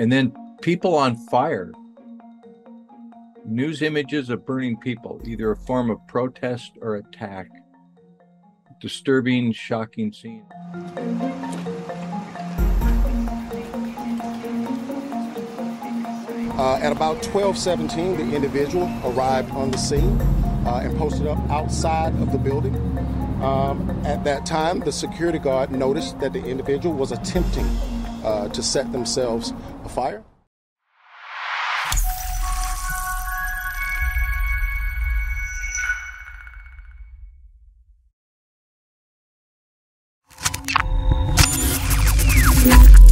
And then people on fire. News images of burning people, either a form of protest or attack. Disturbing, shocking scene. Uh, at about 12:17, the individual arrived on the scene uh, and posted up outside of the building. Um, at that time, the security guard noticed that the individual was attempting uh, to set themselves fire? Yeah.